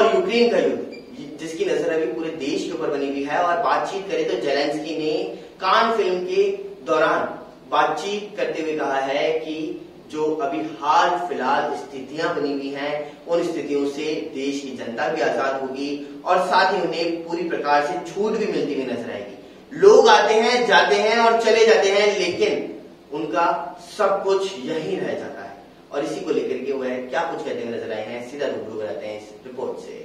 और यूक्रेन का युद्ध जिसकी नज़र अभी पूरे देश के ऊपर बनी हुई है और बातचीत करें तो जेलेंस्की ने कान फ़िल्म के दौरान बातचीत करते हुए कहा है कि जो अभी हाल फ़िलहाल स्थितियाँ बनी हुई हैं, उन स्थितियों से देश की जनता भी आज़ाद होगी और साथ ही उन्हें पूरी प्रकार से छूट भी मिलती हुई नज़र आएगी। लोग आते हैं, जाते हैं और चले जाते हैं, लेकिन उनका सब कुछ यही रह जाता है। और इसी को लेकर के वह क्या कुछ कहते हुए नज़र आए हैं? सीधा से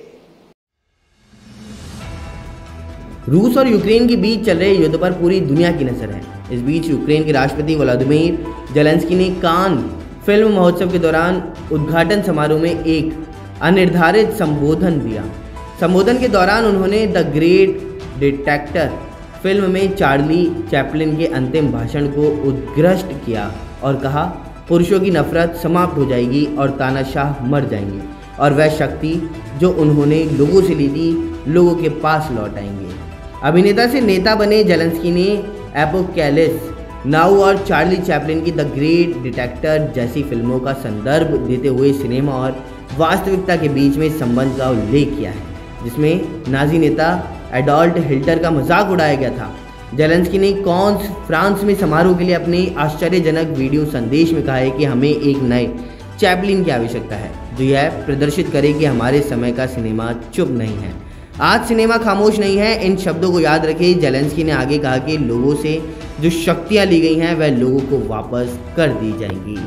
रूस और यूक्रेन के बीच चल रहे युद्ध पर पूरी दुनिया की नज़र है। इस बीच यूक्रेन के राष्ट्रपति व्लादिमीर जेलेंस्की ने कान फ़िल्म महोत्सव के दौरान उद्घाटन समारोह में एक अनिर्धारित संबोधन दिया। संबोधन के दौरान उन्होंने द ग्रेट डिटेक्टर फ़िल्म में चार्ली चैपलिन के अंतिम भाषण को उत्कृष्ट किया और कहा, पुरुषों की नफरत समाप्त हो जाएगी और तानाशाह मर जाएँगे। और वह शक्ति जो उन्होंने लोगों से ली थी, लोगों के पास लौट आएँगे। अभिनेता से नेता बने जेलेंस्की ने एपोकैलिस नाउ और चार्ली चैपलिन की द ग्रेट डिटेक्टर जैसी फ़िल्मों का संदर्भ देते हुए सिनेमा और वास्तविकता के बीच में संबंध का उल्लेख किया है, जिसमें नाजी नेता एडॉल्ट हिल्टर का मज़ाक उड़ाया गया था। जेलेंस्की ने कॉन्स फ्रांस में समारोह के लिए अपने आश्चर्यजनक वीडियो संदेश में कहा है कि हमें एक नए चैपलिन की आवश्यकता है। जो यह प्रदर्शित करे कि हमारे समय का सिनेमा चुप नहीं है। आज सिनेमा खामोश नहीं है। इन शब्दों को याद रखे। जेलेंस्की ने आगे कहा कि लोगों से जो शक्तियाँ ली गई हैं, वह लोगों को वापस कर दी जाएँगी।